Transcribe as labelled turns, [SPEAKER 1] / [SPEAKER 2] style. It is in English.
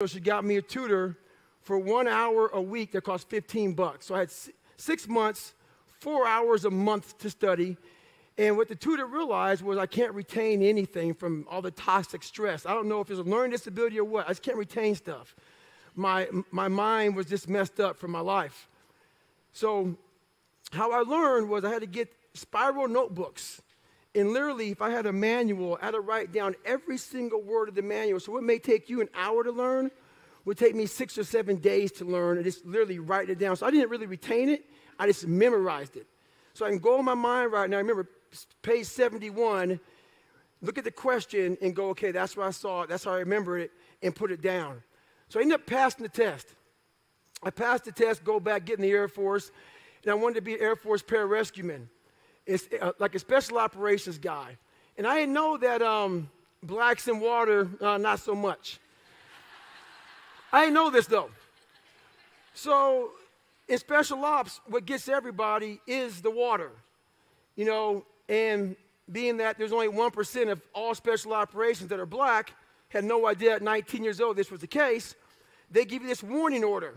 [SPEAKER 1] So she got me a tutor for one hour a week that cost 15 bucks. So I had six months, four hours a month to study. And what the tutor realized was I can't retain anything from all the toxic stress. I don't know if it's a learning disability or what. I just can't retain stuff. My, my mind was just messed up from my life. So, how I learned was I had to get spiral notebooks. And literally, if I had a manual, I had to write down every single word of the manual. So, what may take you an hour to learn would take me six or seven days to learn and just literally write it down. So, I didn't really retain it, I just memorized it. So, I can go in my mind right now. I remember, page 71, look at the question and go, okay, that's what I saw, that's how I remember it, and put it down. So I ended up passing the test. I passed the test, go back, get in the Air Force, and I wanted to be an Air Force pararescueman. It's uh, like a special operations guy. And I didn't know that um, blacks in water, uh, not so much. I didn't know this though. So in special ops, what gets everybody is the water. You know, and being that there's only 1% of all special operations that are black, had no idea at 19 years old this was the case, they give you this warning order.